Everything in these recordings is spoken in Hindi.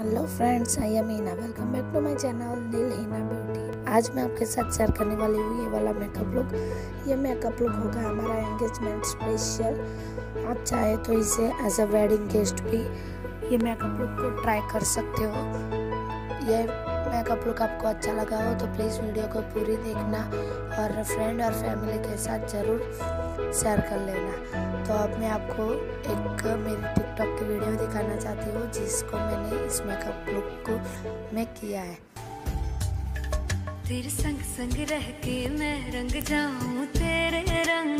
Hello friends I am Heena welcome back to my channel Neel Heena beauty आज मैं आपके साथ शेयर करने वाली हूँ ये वाला मेकअप लुक ये मेकअप लुक होगा हमारा एंगेजमेंट स्पेशल आप चाहे तो इसे एज अ वेडिंग गेस्ट भी ये मेकअप लुक को ट्राई कर सकते हो। ये मेकअप लुक आपको अच्छा लगा हो तो प्लीज़ वीडियो को पूरी देखना और फ्रेंड और फैमिली के साथ ज़रूर शेयर कर लेना। तो अब मैं आपको एक मेरी टिकटॉक की वीडियो दिखाना चाहती हूँ, जिसको मैंने इस मेकअप लुक को मैं किया है। तेरे संग संग रह के मैं रंग जाऊँ तेरे रंग।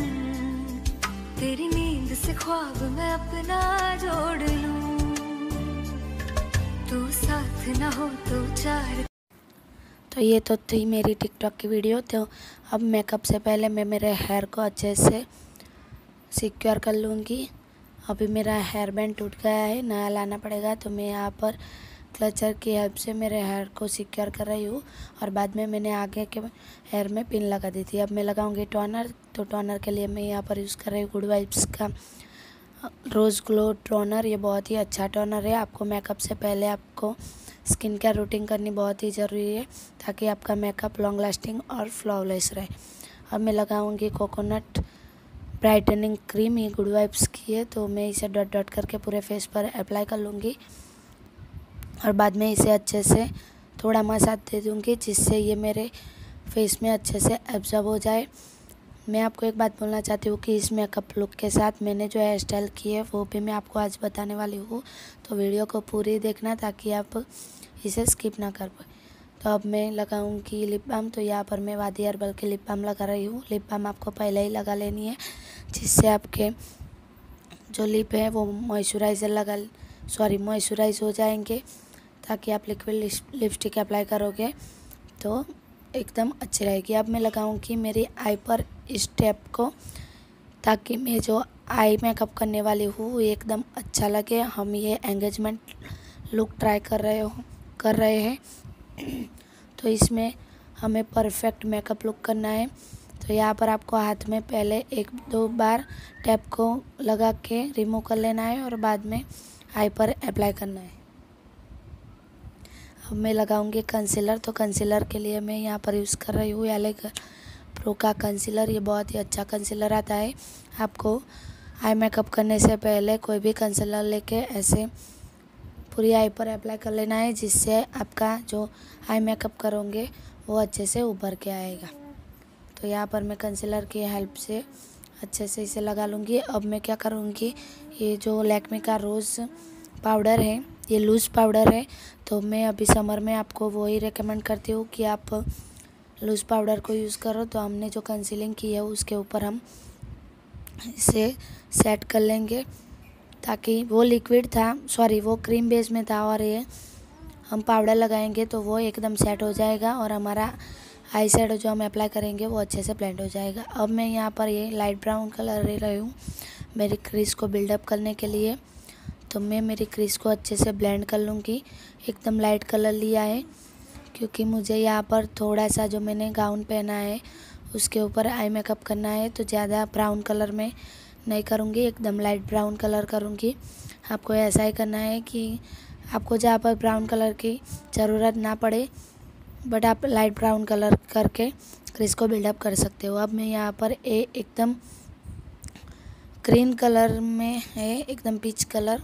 तेरी नींद से ख्वाब मैं अपना जोड़ लूँ। तू साथ ना हो तो चार तो ये तो थी मेरी टिकटॉक की वीडियो। तो अब मेकअप से पहले मैं मेरे हेयर को अच्छे से सिक्योर कर लूँगी। अभी मेरा हेयर बैंड टूट गया है, नया लाना पड़ेगा। तो मैं यहाँ पर क्लचर की हेल्प से मेरे हेयर को सिक्योर कर रही हूँ। और बाद में मैंने आगे के हेयर में पिन लगा दी थी। अब मैं लगाऊँगी टोनर तो टोनर के लिए मैं यहाँ पर यूज़ कर रही हूँ गुड वाइब्स का रोज़ ग्लो टोनर ये बहुत ही अच्छा टोनर है। आपको मेकअप से पहले आपको स्किन केयर रूटीन करनी बहुत ही ज़रूरी है ताकि आपका मेकअप लॉन्ग लास्टिंग और फ्लॉलेस रहे। अब मैं लगाऊँगी कोकोनट ब्राइटनिंग क्रीम, ये गुड वाइब्स की है तो मैं इसे डॉट डॉट करके पूरे फेस पर अप्लाई कर लूँगी। और बाद में इसे अच्छे से थोड़ा मसाज दे दूँगी, जिससे ये मेरे फेस में अच्छे से एब्जॉर्ब हो जाए। मैं आपको एक बात बोलना चाहती हूँ कि इस मेकअप लुक के साथ मैंने जो हेयर स्टाइल की है, वो भी मैं आपको आज बताने वाली हूँ। तो वीडियो को पूरी देखना ताकि आप इसे स्किप ना कर पाए। तो अब मैं लगाऊँगी लिप बाम तो यहाँ पर मैं वादी हर्बल की लिप बाम लगा रही हूँ। लिप बाम आपको पहले ही लगा लेनी है, जिससे आपके जो लिप है, वो मॉइस्चराइज़र लगा सॉरी मॉइस्चराइज हो जाएँगे, ताकि आप लिक्विड लिपस्टिक अप्लाई करोगे तो एकदम अच्छी रहेगी। अब मैं लगाऊँगी मेरी आई पर स्टेप को, ताकि मैं जो आई मेकअप करने वाली हूँ एकदम अच्छा लगे। हम ये एंगेजमेंट लुक ट्राई कर रहे हो, कर रहे हैं। तो इसमें हमें परफेक्ट मेकअप लुक करना है। तो यहाँ पर आपको हाथ में पहले एक दो बार टैप को लगा के रिमूव कर लेना है और बाद में आई पर अप्लाई करना है। अब मैं लगाऊँगी कंसीलर तो कंसीलर के लिए मैं यहाँ पर यूज़ कर रही हूँ एलेग प्रो का कंसीलर ये बहुत ही अच्छा कंसीलर आता है। आपको आई मेकअप करने से पहले कोई भी कंसीलर लेके ऐसे पूरी आई पर अप्लाई कर लेना है, जिससे आपका जो आई मेकअप करोगे वो अच्छे से उभर के आएगा। तो यहाँ पर मैं कंसीलर की हेल्प से अच्छे से इसे लगा लूँगी। अब मैं क्या करूँगी, ये जो लैक्मे का रोज़ पाउडर है, ये लूज़ पाउडर है तो मैं अभी समर में आपको वही रिकमेंड करती हूँ कि आप लूज़ पाउडर को यूज़ करो तो हमने जो कंसीलिंग की है, उसके ऊपर हम इसे सेट कर लेंगे, ताकि वो लिक्विड था सॉरी वो क्रीम बेस में था और ये हम पाउडर लगाएँगे तो वो एकदम सेट हो जाएगा और हमारा आई शेडो जो हम अप्लाई करेंगे, वो अच्छे से ब्लेंड हो जाएगा। अब मैं यहाँ पर ये लाइट ब्राउन कलर ले रही हूँ, मेरी क्रीज को बिल्डअप करने के लिए। तो मैं मेरी क्रीज को अच्छे से ब्लेंड कर लूँगी। एकदम लाइट कलर लिया है। क्योंकि मुझे यहाँ पर थोड़ा सा जो मैंने गाउन पहना है, उसके ऊपर आई मेकअप करना है तो ज़्यादा ब्राउन कलर में नहीं करूँगी, एकदम लाइट ब्राउन कलर करूँगी। आपको ऐसा ही करना है कि आपको जहाँ पर ब्राउन कलर की ज़रूरत ना पड़े बट आप लाइट ब्राउन कलर करके क्रिस को बिल्डअप कर सकते हो। अब मैं यहाँ पर ए एकदम ग्रीन कलर में है, एकदम peach colour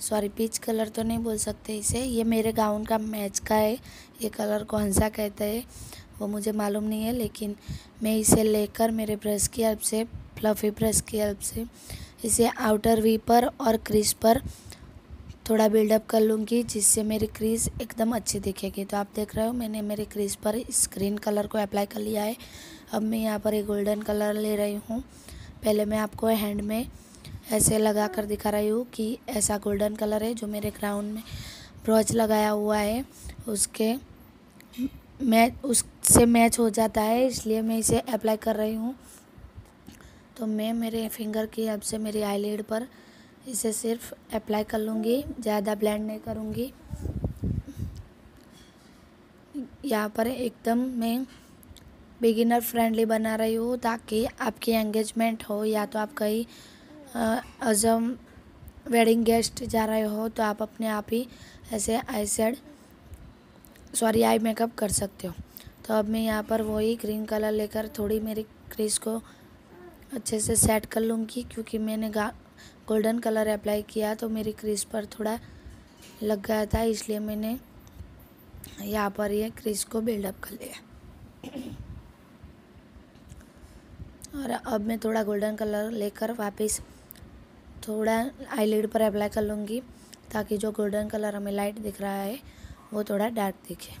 sorry peach colour तो नहीं बोल सकते इसे। ये मेरे गाउन का मैच का है। ये कलर कौन सा कहते हैं, वो मुझे मालूम नहीं है, लेकिन मैं इसे लेकर मेरे ब्रश की हेल्प से फ्लफ़ी ब्रश की हेल्प से, इसे आउटर वी पर और क्रीज पर थोड़ा बिल्डअप कर लूँगी, जिससे मेरी क्रीज़ एकदम अच्छी दिखेगी। तो आप देख रहे हो, मैंने मेरे क्रीज़ पर स्क्रीन कलर को अप्लाई कर लिया है। अब मैं यहाँ पर एक गोल्डन कलर ले रही हूँ। पहले मैं आपको हैंड में ऐसे लगा कर दिखा रही हूँ कि ऐसा गोल्डन कलर है जो मेरे ग्राउंड में ब्रॉच लगाया हुआ है। उसके मैच उससे मैच हो जाता है, इसलिए मैं इसे अप्लाई कर रही हूँ। तो मैं मेरे फिंगर की हेल्प से मेरी आईलिड पर इसे सिर्फ़ अप्लाई कर लूँगी, ज़्यादा ब्लेंड नहीं करूँगी। यहाँ पर एकदम मैं बिगिनर फ्रेंडली बना रही हूँ ताकि आपकी एंगेजमेंट हो या तो आप कहीं अजम वेडिंग गेस्ट जा रहे हो तो आप अपने आप ही ऐसे I said sorry eye makeup कर सकते हो। तो अब मैं यहाँ पर वही ग्रीन कलर लेकर थोड़ी मेरी क्रीज को अच्छे से सेट कर लूँगी, क्योंकि मैंने गोल्डन कलर अप्लाई किया तो मेरी क्रीज पर थोड़ा लग गया था, इसलिए मैंने यहाँ पर ये क्रीज को बिल्डअप कर लिया। और अब मैं थोड़ा गोल्डन कलर लेकर वापस थोड़ा आई आईलिड पर अप्लाई कर लूँगी ताकि जो गोल्डन कलर हमें लाइट दिख रहा है, वो थोड़ा डार्क दिखे।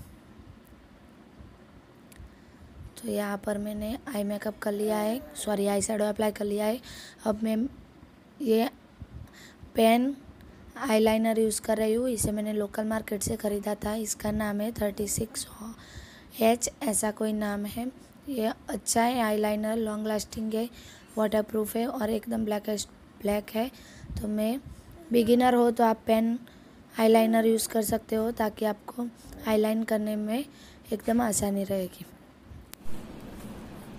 तो यहाँ पर मैंने आई मेकअप कर लिया है सॉरी आई शेडो अप्लाई कर लिया है। अब मैं ये पेन आईलाइनर यूज़ कर रही हूँ, इसे मैंने लोकल मार्केट से ख़रीदा था। इसका नाम है थर्टी सिक्स एच ऐसा कोई नाम है। ये अच्छा है आईलाइनर लॉन्ग लास्टिंग है वाटर प्रूफ है और एकदम ब्लैक ब्लैक है तो मैं बिगिनर हो तो आप पेन आईलाइनर यूज़ कर सकते हो ताकि आपको आईलाइन करने में एकदम आसानी रहेगी।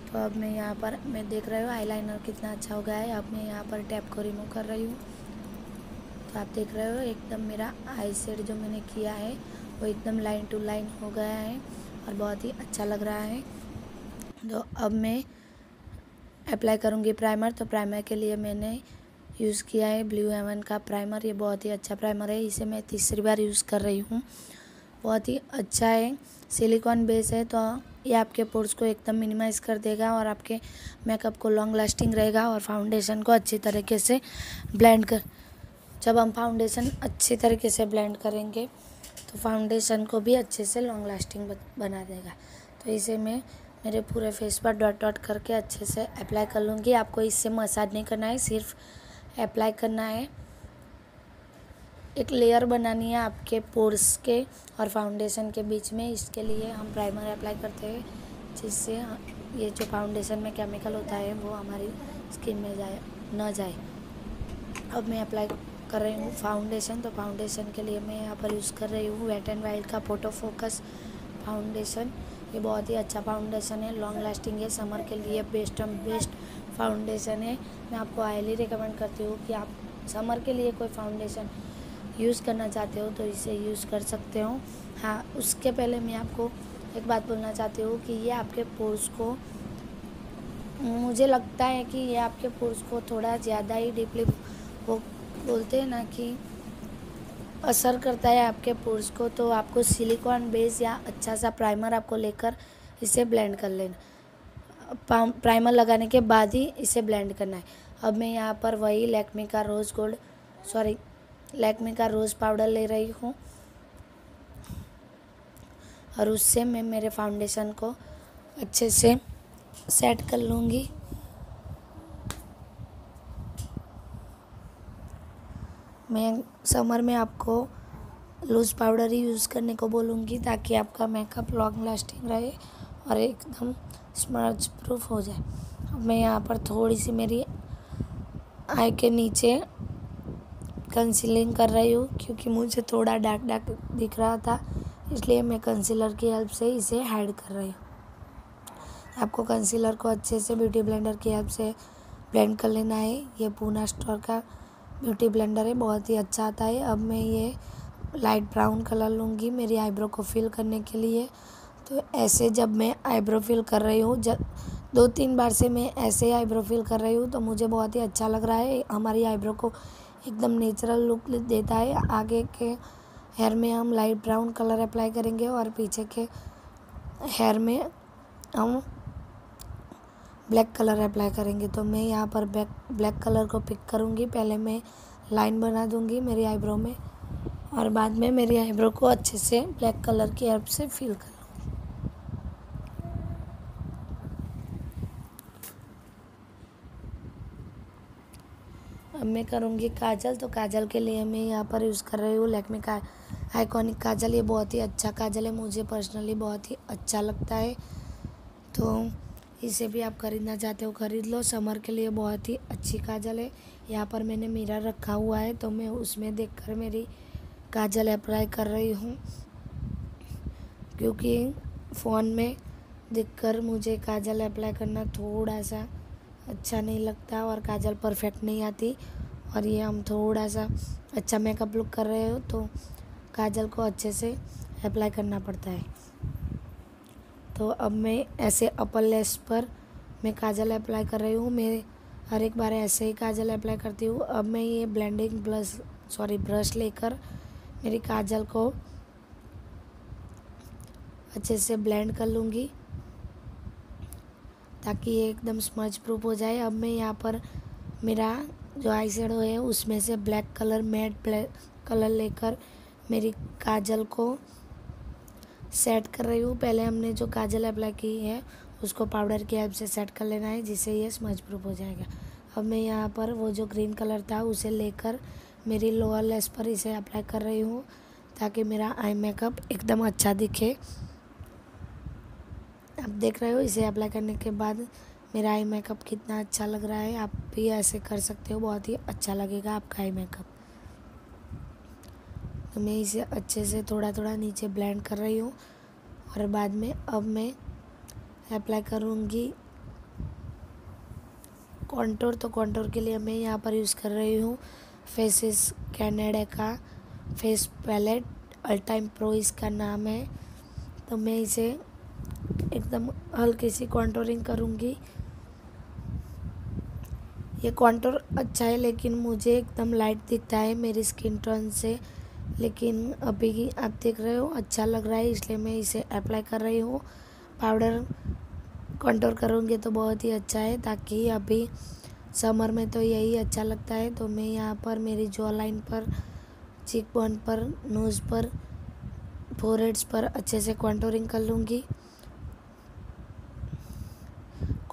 तो अब मैं यहाँ पर, मैं देख रही हूँ आईलाइनर कितना अच्छा हो गया है। अब मैं यहाँ पर टैप को रिमूव कर रही हूँ। तो आप देख रहे हो एकदम मेरा आई सेट जो मैंने किया है, वो एकदम लाइन टू लाइन हो गया है और बहुत ही अच्छा लग रहा है। तो अब मैं अप्लाई करूँगी प्राइमर तो प्राइमर के लिए मैंने यूज़ किया है ब्लू हेवन का प्राइमर ये बहुत ही अच्छा प्राइमर है। इसे मैं तीसरी बार यूज़ कर रही हूँ। बहुत ही अच्छा है। सिलिकॉन बेस है तो ये आपके पोर्स को एकदम मिनिमाइज़ कर देगा और आपके मेकअप को लॉन्ग लास्टिंग रहेगा और फाउंडेशन को अच्छी तरीके से ब्लेंड कर जब हम फाउंडेशन अच्छी तरीके से ब्लेंड करेंगे तो फाउंडेशन को भी अच्छे से लॉन्ग लास्टिंग बना देगा। तो इसे मैं मेरे पूरे फेस पर डॉट डॉट करके अच्छे से अप्लाई कर लूँगी। आपको इससे मसाज नहीं करना है, सिर्फ़ अप्लाई करना है। एक लेयर बनानी है आपके पोर्स के और फाउंडेशन के बीच में। इसके लिए हम प्राइमर अप्लाई करते हैं, जिससे ये जो फाउंडेशन में केमिकल होता है, वो हमारी स्किन में जाए, न जाए। अब मैं अप्लाई कर रही हूँ फाउंडेशन तो फाउंडेशन के लिए मैं यहाँ पर यूज़ कर रही हूँ वेट एंड वाइल्ड का फ़ोटो फोकस फाउंडेशन ये बहुत ही अच्छा फाउंडेशन है लॉन्ग लास्टिंग है। समर के लिए बेस्ट एंड बेस्ट फाउंडेशन है। मैं आपको हाईली रिकमेंड करती हूँ कि आप समर के लिए कोई फाउंडेशन यूज़ करना चाहते हो तो इसे यूज़ कर सकते हो। हाँ उसके पहले मैं आपको एक बात बोलना चाहती हूँ कि ये आपके पोर्स को, मुझे लगता है कि ये आपके पोर्स को थोड़ा ज़्यादा ही डीपली वो बोलते हैं ना कि असर करता है आपके पोर्स को तो आपको सिलिकॉन बेस या अच्छा सा प्राइमर आपको लेकर इसे ब्लेंड कर लेना। प्राइमर लगाने के बाद ही इसे ब्लेंड करना है। अब मैं यहाँ पर वही लैक्मी का रोज़ गोल्ड सॉरी लैक्मी का रोज़ पाउडर ले रही हूँ। और उससे मैं मेरे फाउंडेशन को अच्छे से सेट कर लूँगी। मैं समर में आपको लूज़ पाउडर ही यूज़ करने को बोलूँगी ताकि आपका मेकअप लॉन्ग लास्टिंग रहे और एकदम स्मर्च प्रूफ हो जाए। अब मैं यहाँ पर थोड़ी सी मेरी आई के नीचे कंसीलिंग कर रही हूँ, क्योंकि मुझे थोड़ा डार्क डार्क दिख रहा था, इसलिए मैं कंसीलर की हेल्प से इसे हाइड कर रही हूँ। आपको कंसीलर को अच्छे से ब्यूटी ब्लेंडर की हेल्प से ब्लेंड कर लेना है। ये पूना स्टोर का ब्यूटी ब्लेंडर है, बहुत ही अच्छा आता है। अब मैं ये लाइट ब्राउन कलर लूँगी मेरी आईब्रो को फिल करने के लिए। तो ऐसे जब मैं आईब्रो फिल कर रही हूँ, जब दो तीन बार से मैं ऐसे आईब्रो फिल कर रही हूँ तो मुझे बहुत ही अच्छा लग रहा है। हमारी आईब्रो को एकदम नेचुरल लुक देता है। आगे के हेयर में हम लाइट ब्राउन कलर अप्लाई करेंगे और पीछे के हेयर में हम ब्लैक कलर अप्लाई करेंगे। तो मैं यहाँ पर ब्लैक ब्लैक कलर को पिक करूँगी। पहले मैं लाइन बना दूँगी मेरी आईब्रो में और बाद में मेरी आईब्रो को अच्छे से ब्लैक कलर की हेल्प से फिल कर मैं करूँगी काजल तो काजल के लिए मैं यहाँ पर यूज़ कर रही हूँ लैक्मे का आइकॉनिक काजल। ये बहुत ही अच्छा काजल है, मुझे पर्सनली बहुत ही अच्छा लगता है। तो इसे भी आप ख़रीदना चाहते हो, ख़रीद लो। समर के लिए बहुत ही अच्छी काजल है। यहाँ पर मैंने मिरर रखा हुआ है तो मैं उसमें देखकर मेरी काजल अप्लाई कर रही हूँ। क्योंकि फ़ोन में देखकर मुझे काजल अप्लाई करना थोड़ा सा अच्छा नहीं लगता और काजल परफेक्ट नहीं आती। और ये हम थोड़ा सा अच्छा मेकअप लुक कर रहे हो तो काजल को अच्छे से अप्लाई करना पड़ता है। तो अब मैं ऐसे अपर लेस पर मैं काजल अप्लाई कर रही हूँ। मैं हर एक बार ऐसे ही काजल अप्लाई करती हूँ। अब मैं ये ब्लेंडिंग ब्लश सॉरी ब्रश लेकर मेरी काजल को अच्छे से ब्लेंड कर लूँगी, ताकि ये एकदम स्मच प्रूफ हो जाए। अब मैं यहाँ पर मेरा जो आई शेडो है, उसमें से black colour matte black colour लेकर मेरी काजल को सेट कर रही हूँ। पहले हमने जो काजल अप्लाई की है, उसको पाउडर की हेल्प से सेट कर लेना है, जिससे ये स्मच प्रूफ हो जाएगा। अब मैं यहाँ पर वो जो ग्रीन कलर था, उसे लेकर मेरी लोअर लेस पर इसे अप्लाई कर रही हूँ, ताकि मेरा आई मेकअप एकदम अच्छा दिखे। आप देख रहे हो, इसे अप्लाई करने के बाद मेरा आई मेकअप कितना अच्छा लग रहा है, आप भी ऐसे कर सकते हो, बहुत ही अच्छा लगेगा आपका आई मेकअप। तो मैं इसे अच्छे से थोड़ा थोड़ा नीचे ब्लेंड कर रही हूँ और बाद में अब मैं अप्लाई करूँगी कॉन्टोर। तो कॉन्टोर के लिए मैं यहाँ पर यूज़ कर रही हूँ फेसिस कैनेडा का फेस पैलेट, अल्टाइम प्रो इसका नाम है। तो मैं इसे एकदम हल्की सी कॉन्टोरिंग करूँगी। ये कॉन्टोर अच्छा है, लेकिन मुझे एकदम लाइट दिखता है मेरी स्किन टोन से। लेकिन अभी आप देख रहे हो अच्छा लग रहा है, इसलिए मैं इसे अप्लाई कर रही हूँ। पाउडर कंट्रोल करूँगी तो बहुत ही अच्छा है, ताकि अभी समर में तो यही अच्छा लगता है। तो मैं यहाँ पर, मेरी जॉ लाइन पर चीक बोन पर नोज़ पर फोरहेड्स पर अच्छे से कॉन्टोरिंग कर लूँगी।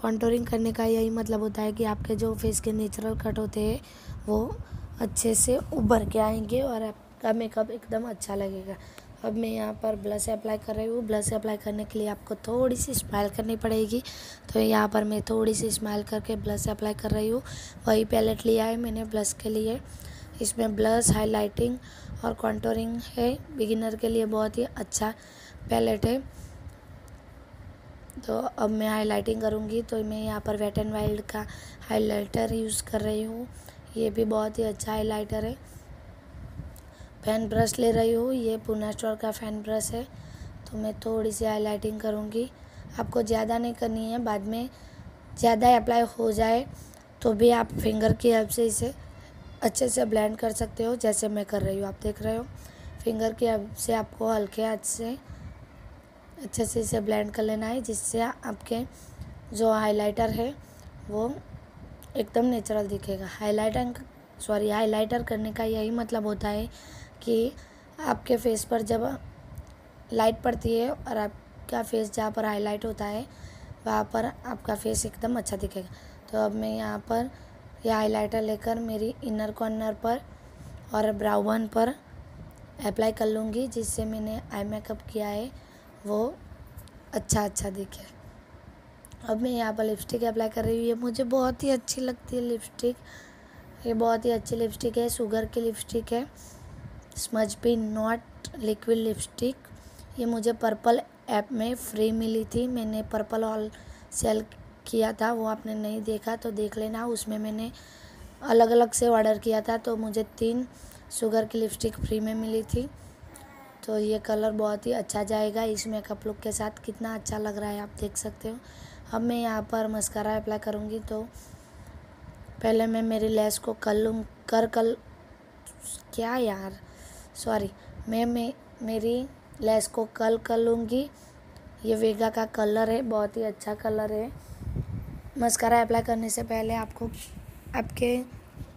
कॉन्टोरिंग करने का यही मतलब होता है कि आपके जो फेस के नेचुरल कट होते हैं, वो अच्छे से उभर के आएँगे और आपका मेकअप एकदम अच्छा लगेगा। अब मैं यहाँ पर ब्लश अप्लाई कर रही हूँ। ब्लश अप्लाई करने के लिए आपको थोड़ी सी स्माइल करनी पड़ेगी। तो यहाँ पर मैं थोड़ी सी स्माइल करके ब्लश अप्लाई कर रही हूँ। वही पैलेट लिया है मैंने ब्लश के लिए। इसमें ब्लश हाइलाइटिंग और कॉन्टोरिंग है। बिगिनर के लिए बहुत ही अच्छा पैलेट है। तो अब मैं हाइलाइटिंग करूँगी तो मैं यहाँ पर वेट एंड वाइल्ड का हाइलाइटर यूज़ कर रही हूँ। ये भी बहुत ही अच्छा हाइलाइटर है। फ़ैन ब्रश ले रही हूँ। ये पूना स्टोर का फ़ैन ब्रश है। तो मैं थोड़ी सी हाईलाइटिंग करूँगी। आपको ज़्यादा नहीं करनी है। बाद में ज़्यादा अप्लाई हो जाए तो भी आप फिंगर की हेल्प से इसे अच्छे से ब्लेंड कर सकते हो, जैसे मैं कर रही हूँ। आप देख रहे हो? फिंगर की हेल्प से आपको हल्के हाथ से अच्छे से इसे ब्लेंड कर लेना है, जिससे आपके जो हाइलाइटर है, वो एकदम नेचुरल दिखेगा। हाइलाइटिंग सॉरी हाइलाइटर करने का यही मतलब होता है कि आपके फेस पर जब लाइट पड़ती है और आपका फेस जहाँ पर हाईलाइट होता है, वहाँ पर आपका फेस एकदम अच्छा दिखेगा। तो अब मैं यहाँ पर यह हाइलाइटर लेकर मेरी इनर कॉर्नर पर और ब्राउन पर अप्लाई कर लूँगी, जिससे मैंने आई मेकअप किया है। वो अच्छा अच्छा दिखे। अब मैं यहाँ पर लिपस्टिक अप्लाई कर रही हूँ। ये मुझे बहुत ही अच्छी लगती है लिपस्टिक ये बहुत ही अच्छी लिपस्टिक है। शुगर की लिपस्टिक है। Smudge be not liquid lipstick ये मुझे पर्पल ऐप में फ्री मिली थी। मैंने पर्पल ऑल सेल किया था। वो आपने नहीं देखा तो देख लेना। उसमें मैंने अलग अलग से ऑर्डर किया था तो मुझे तीन शुगर की लिपस्टिक फ्री में मिली थी। तो ये कलर बहुत ही अच्छा जाएगा। इस मेकअप लुक के साथ कितना अच्छा लग रहा है आप देख सकते हो। अब मैं यहाँ पर मस्कारा अप्लाई करूँगी तो पहले मैं मेरी लेस को कर लूँ, कर कल क्या यार? सॉरी मैं मैं मेरी लेस को कल कर लूँगी। ये वेगा का कलर है, बहुत ही अच्छा कलर है। मस्करा अप्लाई करने से पहले आपको आपके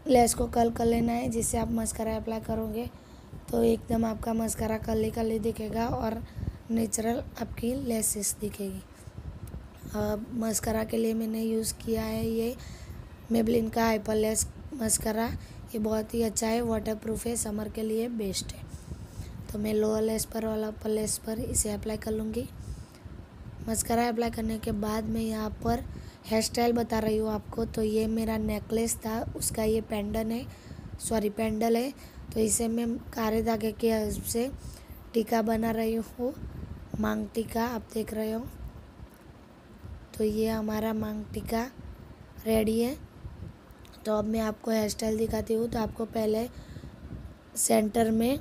लेस को कल कर लेना है, जिससे आप मस्करा अप्लाई करोगे। तो एकदम आपका मस्करा कली कली दिखेगा और नेचुरल आपकी लेसेस दिखेगी। अब मस्करा के लिए मैंने यूज़ किया है ये मेबलिन का हाइपर लेस मस्करा। ये बहुत ही अच्छा है वाटर प्रूफ है समर के लिए बेस्ट है। तो मैं लोअर लेस पर और अपर लेस पर इसे अप्लाई कर लूँगी। मस्करा अप्लाई करने के बाद मैं यहाँ पर हेयर स्टाइल बता रही हूँ आपको। तो ये मेरा नेकलेस था, उसका ये पेंडन है। सॉरी, पेंडल है। तो इसे मैं कारे धागे के हेल्प से टीका बना रही हूँ। मांग टीका आप देख रहे हो। तो ये हमारा मांग टीका रेडी है। तो अब मैं आपको हेयर स्टाइल दिखाती हूँ। तो आपको पहले सेंटर में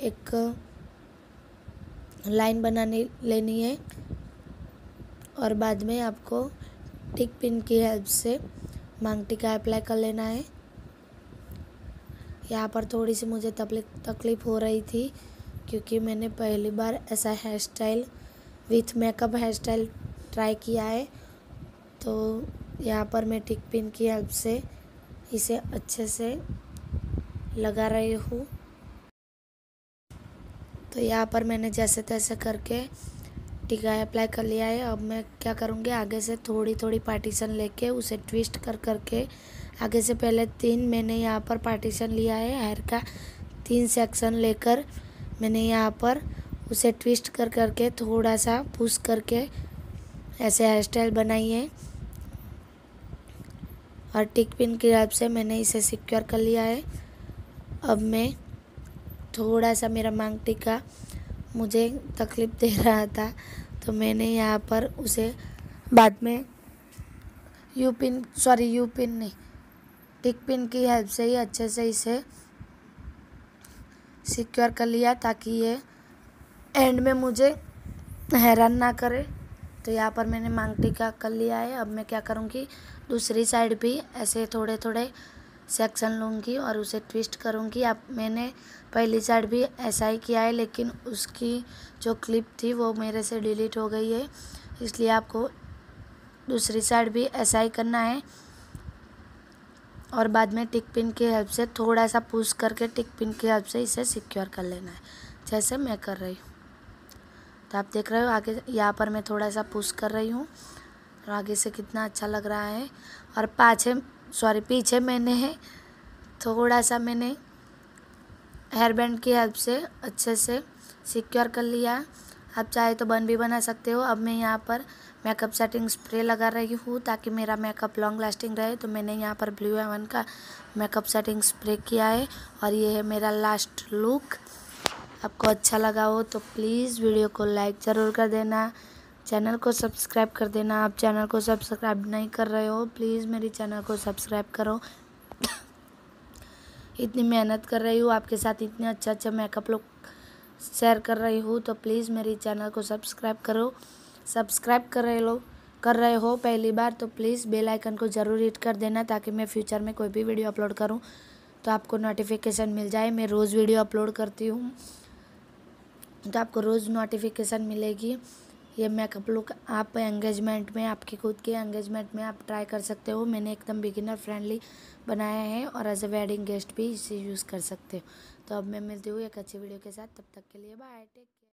एक लाइन बनाने, लेनी है। और बाद में आपको टिक पिन की हेल्प से मांग टिका अप्लाई कर लेना है। यहाँ पर थोड़ी सी मुझे तकलीफ़ हो रही थी, क्योंकि मैंने पहली बार ऐसा hairstyle with makeup hairstyle try किया है। तो यहाँ पर मैं टिक पिन की हेल्प से इसे अच्छे से लगा रही हूँ। तो यहाँ पर मैंने जैसे तैसे करके टीका अप्लाई कर लिया है। अब मैं क्या करूँगी, आगे से थोड़ी थोड़ी पार्टीशन लेके उसे ट्विस्ट कर, करके आगे से पहले तीन मैंने यहाँ पर पार्टीशन लिया है हेयर का तीन सेक्शन लेकर मैंने यहाँ पर उसे ट्विस्ट कर करके थोड़ा सा पुश करके ऐसे हेयर स्टाइल बनाई है। और टिक पिन की हेल्प से मैंने इसे सिक्योर कर लिया है। अब मैं थोड़ा सा मेरा मांग टिका मुझे तकलीफ़ दे रहा था तो मैंने यहाँ पर उसे बाद में U pin sorry U pin नहीं टिक पिन की हेल्प से ही अच्छे से इसे सिक्योर कर लिया ताकि ये एंड में मुझे हैरान ना करे। तो यहाँ पर मैंने मांग टिका कर लिया है। अब मैं क्या करूँगी? दूसरी साइड भी ऐसे थोड़े थोड़े सेक्शन लूँगी और उसे ट्विस्ट करूँगी। अब मैंने पहली साइड भी ऐसा ही किया है, लेकिन उसकी जो क्लिप थी वो मेरे से डिलीट हो गई है। इसलिए आपको दूसरी साइड भी ऐसा ही करना है। और बाद में टिक पिन की हेल्प से थोड़ा सा पुश करके टिक पिन की हेल्प से इसे सिक्योर कर लेना है, जैसे मैं कर रही हूँ। तो आप देख रहे हो आगे यहाँ पर मैं थोड़ा सा पुश कर रही हूँ और आगे से कितना अच्छा लग रहा है। और पाछे सॉरी पीछे मैंने है थोड़ा सा मैंने हेयर बैंड की हेल्प से अच्छे से सिक्योर कर लिया। आप चाहे तो बन भी बना सकते हो। अब मैं यहाँ पर मेकअप सेटिंग स्प्रे लगा रही हूँ ताकि मेरा मेकअप लॉन्ग लास्टिंग रहे। तो मैंने यहाँ पर ब्लू एवन का मेकअप सेटिंग स्प्रे किया है और ये है मेरा लास्ट लुक आपको अच्छा लगा हो तो प्लीज़ वीडियो को लाइक ज़रूर कर देना। चैनल को सब्सक्राइब कर देना। आप चैनल को सब्सक्राइब नहीं कर रहे हो प्लीज़ मेरी चैनल को सब्सक्राइब करो। इतनी मेहनत कर रही हूँ, आपके साथ इतने अच्छा अच्छा मेकअप लुक शेयर कर रही हूँ तो प्लीज़ मेरी चैनल को सब्सक्राइब करो। सब्सक्राइब कर रहे लो, कर रहे हो पहली बार तो प्लीज़ बेल आइकन को ज़रूर हिट कर देना ताकि मैं फ्यूचर में कोई भी वीडियो अपलोड करूँ तो आपको नोटिफिकेशन मिल जाए। मैं रोज़ वीडियो अपलोड करती हूँ तो आपको रोज़ नोटिफिकेशन मिलेगी। ये मेकअप लुक आप एंगेजमेंट में, आपकी खुद के एंगेजमेंट में आप ट्राई कर सकते हो। मैंने एकदम बिगिनर फ्रेंडली बनाया है और एज ए वेडिंग गेस्ट भी इसे यूज़ कर सकते हो। तो अब मैं मिलती हूँ एक अच्छी वीडियो के साथ। तब तक के लिए बाय टेक